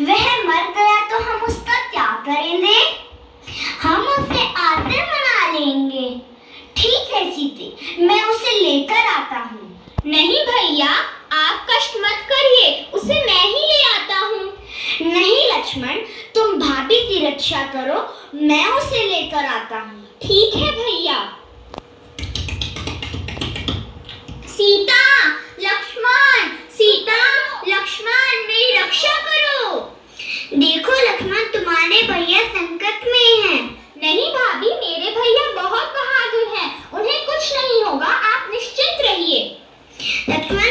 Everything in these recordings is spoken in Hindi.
वह मर गया तो हम उसका क्या करेंगे? हम उसे आते मना लेंगे। ठीक है सीते, मैं उसे लेकर आता हूँ। नहीं भैया, आप कष्ट मत करिए, उसे मैं ही ले आता हूँ। नहीं लक्ष्मण, तुम भाभी की रक्षा करो, मैं उसे लेकर आता हूँ। ठीक है भैया। सीता! तुम्हारे भैया संकट में हैं। नहीं भाभी, मेरे भैया बहुत बहादुर हैं। उन्हें कुछ नहीं होगा, आप निश्चिंत रहिए। लक्ष्मण,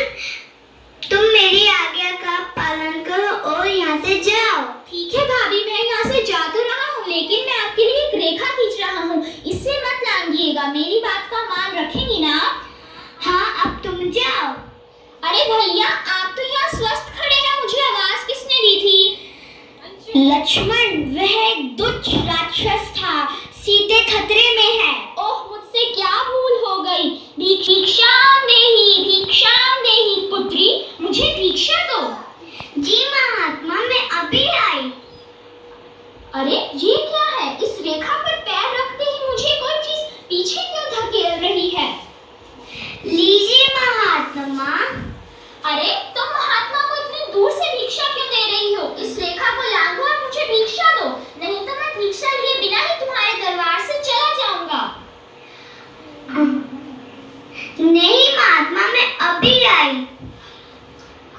तुम मेरी आज्ञा का पालन करो और यहाँ से जाओ। ठीक है भाभी, मैं यहाँ से जा तो रहा हूँ, लेकिन मैं आपके लिए एक रेखा खींच रहा हूँ। इससे मत लांघिएगा, मेरी बात का मान रखेंगी ना आप? हाँ अब तुम जाओ। अरे भैया, आप तो यहाँ स्वस्थ खड़े हैं मुझे आवाज़ किसने दी थी लक्ष्मण वह एक दुष्ट राक्षस था। सीते खतरे में है। ओह मुझसे क्या भूल हो गई? भिक्षाम देही भिक्षाम देही पुत्री मुझे भिक्षा दो। जी महात्मा मैं अभी आई। अरे ये क्या है? इस रेखा पर पैर रखते ही मुझे कोई चीज़ पीछे क्यों धकेल रही है? लीजिए महात्मा अरे तुम महात्मा को इतनी दूर से भिक्षा क्यों दे रही हो इस रेखा को लांघो और मुझे भिक्षा दो नहीं तो मैं भिक्षा लिए बिना ही तुम्हारे दरबार से चला जाऊँगा नहीं, महात्मा, मैं अभी आई।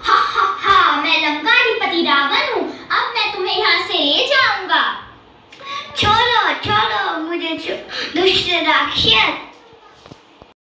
हा हा हा, मैं लंकाधिपति रावण हूँ। अब मैं तुम्हें यहाँ से ले जाऊँगा। छोड़ो छोड़ो, मुझे दुष्ट राक्षस